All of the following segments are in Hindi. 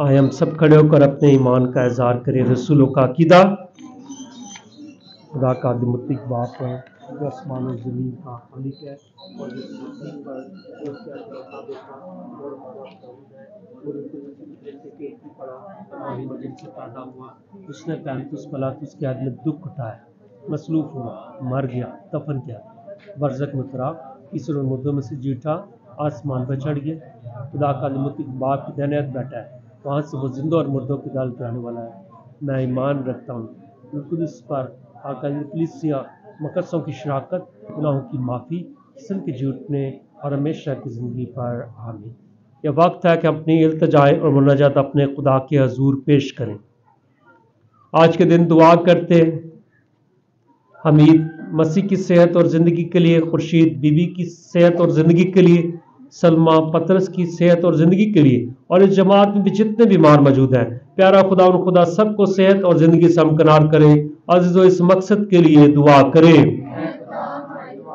आए हम सब खड़े होकर अपने ईमान का इजहार करें। रसूलों का अकीदा, खुदा का दिमुतिक बाप है। आसमान और ज़मीन का खालिक है, और से पैदा हुआ, उसने पैंतीस पलातीस के आदमी दुख उठाया मसलूफ हुआ, मर गया, दफन किया। बरजक में उतरा तीसरे मुर्दों में से जीठा, आसमान पर चढ़ गया। खुदा का दिमुतिक बाप की दहनियत बैठा है वहाँ से वो ज़िंदा और मुर्दों की दाल कराने वाला है? मैं ईमान रखता हूँ। बिल्कुल इस पर आका पुलिसिया मकसों की शराकत, गुनाहों की माफ़ी, किस्म के झूठने और हमेशा की ज़िंदगी पर आमीन। यह वक्त है कि अपनी इल्तजाएँ और मुनाजात अपने खुदा के हजूर पेश करें। आज के दिन दुआ करते हमीद, मसीह की सेहत और ज़िंदगी के लिए, खुर्शीद, बीबी की सेहत और ज़िंदगी के लिए सलमा पतरस की सेहत और ज़िंदगी के लिए और इस जमात में भी जितने बीमार मौजूद हैं, प्यारा खुदा और खुदा सबको सेहत और ज़िंदगी से हमकनार करे। अज़ीज़, इस मकसद के लिए दुआ करें।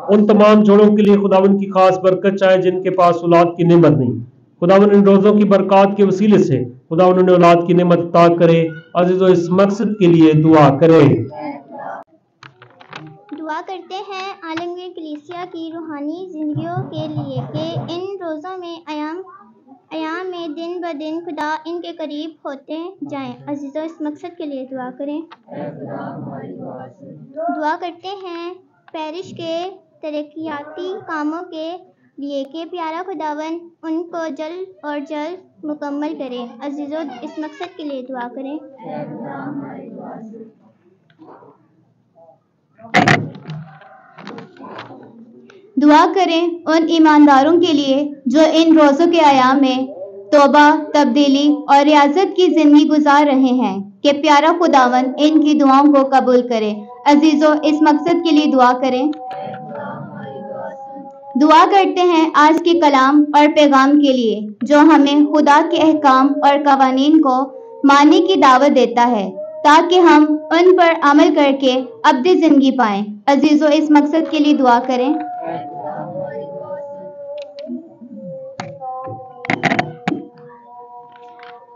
उन तमाम जोड़ों के लिए खुदावन की खास बरकत चाहे जिनके पास औलाद की नेमत नहीं। खुदावन इन रोज़ों की बरकत के वसीले से खुदा उन्हें औलाद की नेमत अता करे। अज़ीज़, इस मकसद के लिए दुआ करें। दुआ करते हैं आलमगीर कलीसिया की रूहानी जिंदगियों के लिए कि इन रोज़ों में अयाम अयाम में दिन ब दिन खुदा इनके करीब होते जाएँ। अजीज़ों, इस मकसद के लिए दुआ करें। दुआ करते हैं पैरिश के, तरक्याती कामों के लिए कि प्यारा खुदावन उनको जल्द और जल्द मुकम्मल करें। अजीज़ों, इस मकसद के लिए दुआ करें। दुआ करें उन ईमानदारों के लिए जो इन रोज़ों के आयाम में तोबा, तब्दीली और रियाजत की ज़िंदगी गुजार रहे हैं। कि प्यारा खुदावन, इनकी दुआओं को कबूल करे। अजीज़ों, इस मकसद के लिए दुआ करें। दुआ करते हैं आज के कलाम और पैगाम के लिए, जो हमें खुदा के अहकाम और कवानीन को मानने की दावत देता है। ताकि हम उन पर अमल करके अपनी ज़िंदगी पाएँ। अजीज़ों, इस मकसद के लिए दुआ करें।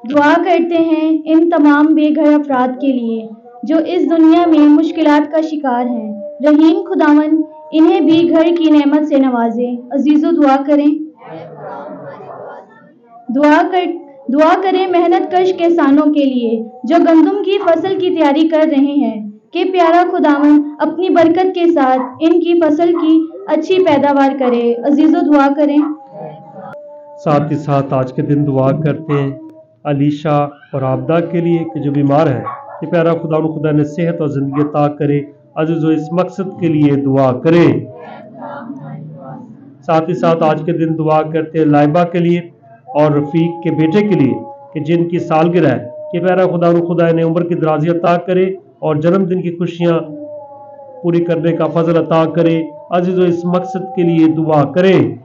दुआ करते हैं इन तमाम बेघर अफराद के लिए, जो इस दुनिया में मुश्किल का शिकार हैं। रहीम खुदावन, इन्हें भी घर की नेमत से नवाजे। अजीज़ो, दुआ करें। दुआ कर दुआ करें मेहनत कश किसानों के लिए, जो गंदम की फ़सल की तैयारी कर रहे हैं। कि प्यारा खुदावन, अपनी बरकत के साथ इनकी फ़सल की अच्छी पैदावार करे। अजीज़ो, दुआ करें। साथ ही साथ आज के दिन दुआ करते हैं अलीशा और आपदा के लिए कि जो बीमार है। कि प्यारा खुदा खुदा ने सेहत और ज़िंदगी अता करे। अजीज़ो, इस मकसद के लिए दुआ करें। साथ ही साथ आज के दिन दुआ करते हैं लाइबा के लिए। और रफ़ीक के बेटे के लिए कि जिनकी सालगिरह है, कि प्यारा खुदा खुदा ने उम्र की दराजी अता करे और जन्मदिन की खुशियाँ पूरी करने का फजल अता करे। अजीज़ो इस मकसद के लिए दुआ करें।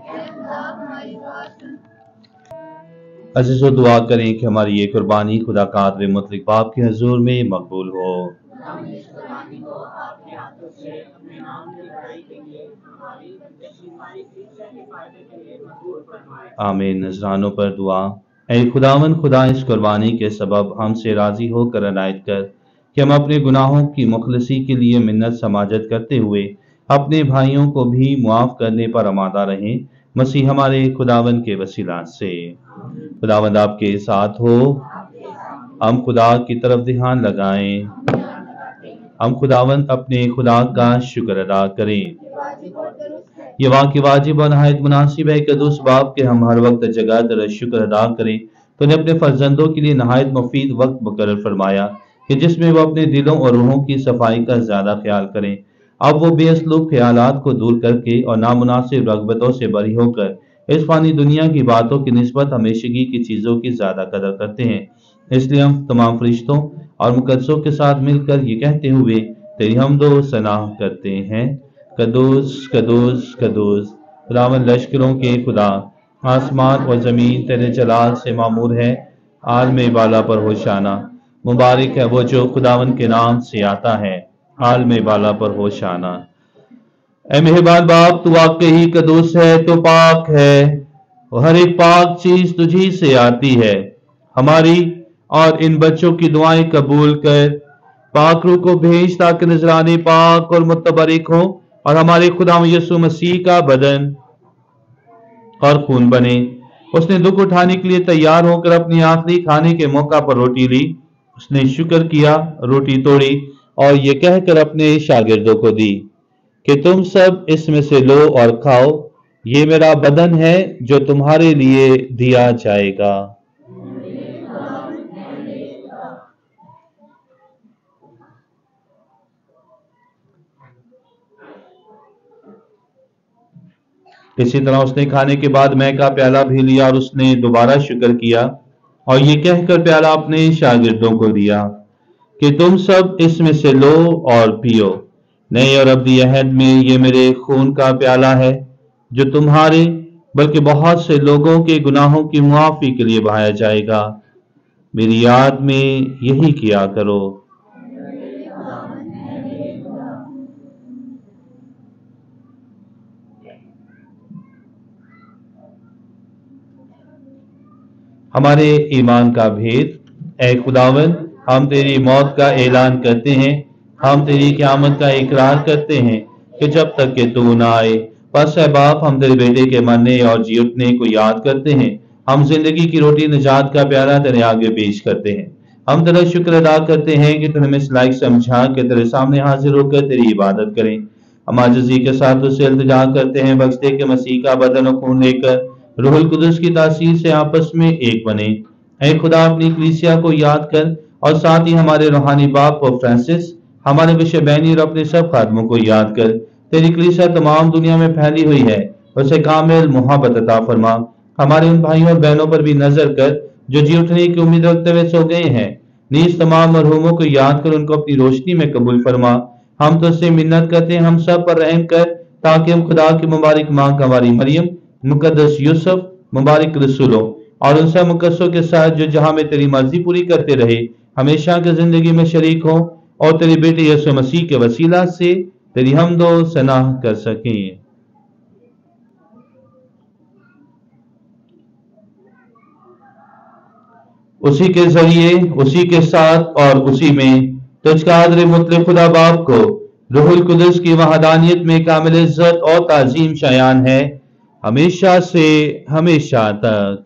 अजीज़ो दुआ करें कि हमारी ये कुर्बानी खुदा कादर मुतलिक बाप के हजूर में मकबूल हो। आमीन। नजरानों पर दुआ। ऐ खुदावन खुदा इस कुर्बानी के सबब हमसे राज़ी होकर अनायत कर कि हम अपने गुनाहों की मुखलसी के लिए मिन्नत समाजत करते हुए अपने भाइयों को भी मुआफ करने पर आमादा रहें। मसीह हमारे खुदावन के वसीला से। खुदावंद आपके साथ हो। हम खुदा की तरफ़ ध्यान लगाएँ। हम खुदावंद अपने खुदा का शुक्र अदा करें। ये वाकई वाजिब और नहायत मुनासिब है कि उस बाप के हम हर वक्त जगह दर शुक्र अदा करें। तो ने अपने फर्जंदों के लिए नहायत मुफीद वक्त मुकर फरमाया कि जिसमें वो अपने दिलों और रूहों की सफ़ाई का ज़्यादा ख्याल करें। अब वो बेअसलूब ख्याल को दूर करके और नामुनासिब रगबतों से बरी होकर इस फानी दुनिया की बातों की नस्बत हमेशगी की चीज़ों की ज़्यादा कदर करते हैं। इसलिए हम तमाम फरिश्तों और मुकदसों के साथ मिलकर ये कहते हुए, तेरी हम दो सनाह करते हैं। कदोस कदोस कदोस खुदावन लश्करों के खुदा, आसमान और ज़मीन तेरे जलाल से मामूर है आलम बाला पर होशाना। मुबारक है वो जो खुदावन के नाम से आता है आलम बाला पर होशाना। ए मेहरबान बाप, तू वाकई कदूस है तो पाक है हर एक पाक चीज़ तुझी से आती है। हमारी और इन बच्चों की दुआएँ कबूल कर पाक रूह को भेज ताकि नजराने पाक और मुतबरिक हो और हमारे खुदा यसु मसीह का बदन और खून बने। उसने दुख उठाने के लिए तैयार होकर अपनी आखिरी खाने के मौका पर रोटी ली। उसने शुक्र किया, रोटी तोड़ी और ये कहकर अपने शागिर्दों को दी कि तुम सब इसमें से लो और खाओ। ये मेरा बदन है जो तुम्हारे लिए दिया जाएगा। इसी तरह उसने खाने के बाद मैं का प्याला भी लिया और उसने दोबारा शुक्र किया और ये कहकर प्याला अपने शागिर्दों को दिया कि तुम सब इसमें से लो और पियो। नए और अब्दी अहद में ये मेरे खून का प्याला है, जो तुम्हारे, बल्कि बहुत से लोगों के गुनाहों की मुआफी के लिए बहाया जाएगा। मेरी याद में यही किया करो। हमारे ईमान का भेद। ए खुदावन, हम तेरी मौत का ऐलान करते हैं। हम तेरी क्यामत का इकरार करते हैं कि जब तक के तू ना आए। बस बाप, हम तेरे बेटे के मरने और जी उठने को याद करते हैं। हम ज़िंदगी की रोटी निजात का प्यारा तेरे आगे पेश करते हैं। हम तेरा शुक्र अदा करते हैं कि तूने इस लायक समझा के तेरे सामने हाजिर होकर तेरी इबादत करें। हम आजजी के साथ उससे इल्तजा करते हैं, बख्शते के मसीह का बदन खून लेकर रूहुल कुदस की तासीर से आपस में एक बने। ऐ खुदा अपनी कलीसिया को याद कर और साथ ही हमारे रूहानी बाप और फ्रांसिस, हमारे विषय बहनी और अपने सब खादमों को याद कर। तेरी कलीसिया तमाम दुनिया में फैली हुई है, उसे कामिल मोहब्बत अता फरमा। हमारे उन भाइयों और बहनों पर भी नज़र कर, जो जी उठने की उम्मीद रखते हुए सो गए हैं। नीज तमाम मरहूमों को याद कर उनको अपनी रोशनी में कबूल फरमा। हम तो उससे मिन्नत करते हैं, हम सब पर रहम कर, ताकि हम खुदा की मुबारक माँ हमारी मरियम मुकदस यूसुफ, मुबारक रसूलों, और उन सब मुकदसों के साथ जो जहाँ में तेरी मर्ज़ी पूरी करते रहे, हमेशा की ज़िंदगी में शरीक हो, और तेरे बेटे यसु मसीह के वसीला से तेरी हम दो सनाह कर सकें। उसी के ज़रिए, उसी के साथ और उसी में तुझका आदर मुतल खुदा बाप को, रूहुल कुदस की वहादानियत में कामिल इज़्ज़त और ताजीम शयान है। हमेशा से हमेशा तक।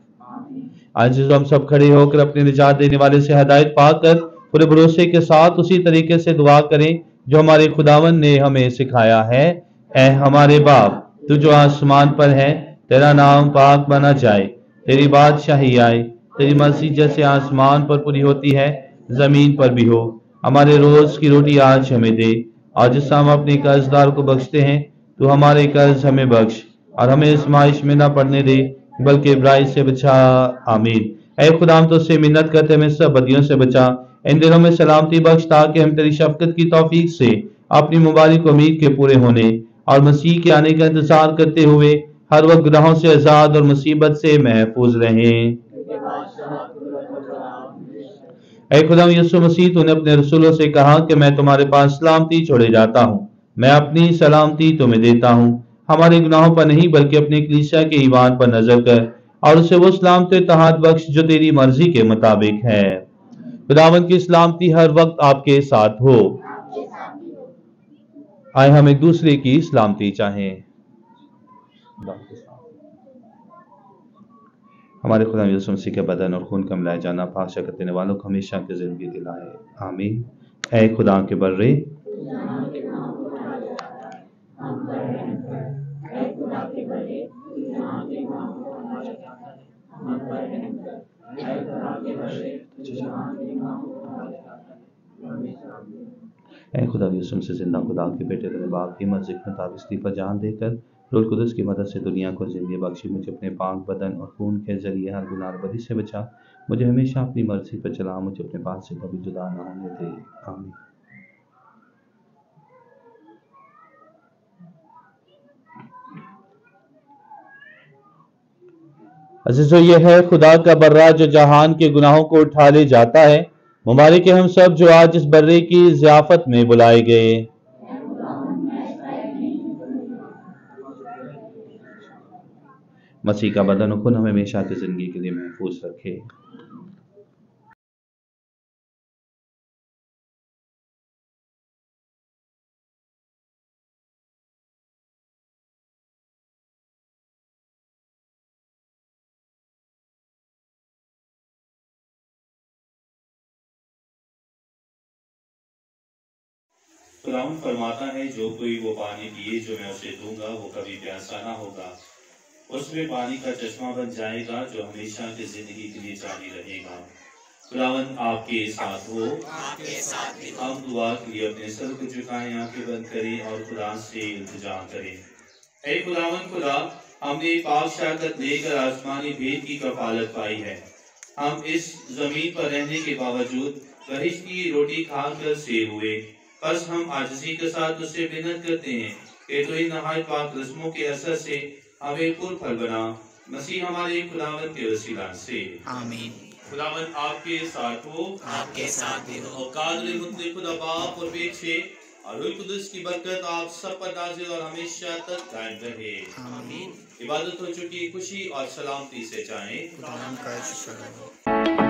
आज जो हम सब खड़े होकर अपने निजात देने वाले से हदायत पाकर पूरे भरोसे के साथ उसी तरीके से दुआ करें जो हमारे खुदावन ने हमें सिखाया है। ए हमारे बाप, तू जो आसमान पर है, तेरा नाम पाक बना जाए। तेरी बादशाही आए, तेरी मर्ज़ी जैसे आसमान पर पूरी होती है, ज़मीन पर भी हो। हमारे रोज की रोटी आज हमें दे। और जिससे हम अपने कर्जदार को बख्शते हैं तो हमारे कर्ज हमें बख्श। और हमें इस माइश में ना पड़ने दे, बल्कि बुराई से बचा, आमीन। ऐ खुदाम तो से मिन्नत करते हमें सब बदियों से बचा। इन दिनों में सलामती बख्श, ताकि हम तेरी शफकत की तौफीक से अपनी मुबारक उम्मीद के पूरे होने और मसीह के आने का इंतज़ार करते हुए हर वक्त गुनाहों से आज़ाद और मुसीबत से महफूज रहें। ऐ खुदा यसु मसीह, तूने अपने रसूलों से कहा कि मैं तुम्हारे पास सलामती छोड़े जाता हूँ। मैं अपनी सलामती तुम्हें देता हूँ। हमारे गुनाहों पर नहीं, बल्कि अपने कलीसिया के ईमान पर नज़र कर और उसे वो सलामत तहाद बख्श जो तेरी मर्ज़ी के मुताबिक है। खुदावन की सलामती हर वक्त आपके साथ हो। आए हम एक दूसरे की सलामती चाहें। हमारे खुदा मसीह के बदन और खून का मिलाया जाना पाक देने वालों को हमेशा की ज़िंदगी दिलाए। आमीन। ऐ खुदा के बर्रे। ऐ खुदा यसुम से ज़िंदा खुदा के बेटे तेरे बाप की मस्जिद में ताबिस्ती पर जान देकर रुल कुदस की मदद से दुनिया को ज़िंदगी बख्शी, मुझे अपने पाक बदन और खून के ज़रिए हर गुनार बदी से बचा। मुझे हमेशा अपनी मर्ज़ी पर चला, मुझे अपने पास से कभी जुदा ना होने दे। आमीन। अजीजो ये है खुदा का बर्रा जो जहान के गुनाहों को उठा ले जाता है, मुबारक हम सब जो आज इस बर्रे की जियाफत में बुलाए गए। मसीह का बदन खुन हमें हमेशा की ज़िंदगी के लिए महफूज रखे। खुदावन फरमाता है, जो कोई वो पानी पिए जो मैं उसे दूँगा, वो कभी प्यासा ना होगा। उसमें पानी का चश्मा बन जाएगा जो हमेशा की ज़िंदगी के लिए जारी रहेगा। खुदावन आपके साथ हो। हम दुआ के लिए अपने सर को झुकाएँ, आँखें बंद करें और खुदा से इल्तिजा करें। ऐ खुदावन खुदा, हमने पाक शहादत लेकर आसमानी भेद की कफालत पाई है। हम इस ज़मीन पर रहने के बावजूद बहिश की रोटी खाकर से हुए। बस हम आजजी के साथ उससे विनत करते हैं कि तो इन नहाय पाक रस्मों के असर से हमें पुर फल बना मसीह हमारे खुदावन के वसीला से। आमीन। खुदावन आपके साथ हो। आपके साथ भी हो। खुदा बाप और बेटे और रूह कुदस की बरकत आप सब पर नाजिल और हमेशा तक कायम रहे। आमीन। इबादत हो चुकी खुशी और सलामती से चाहें खुदा का शुक्र हो।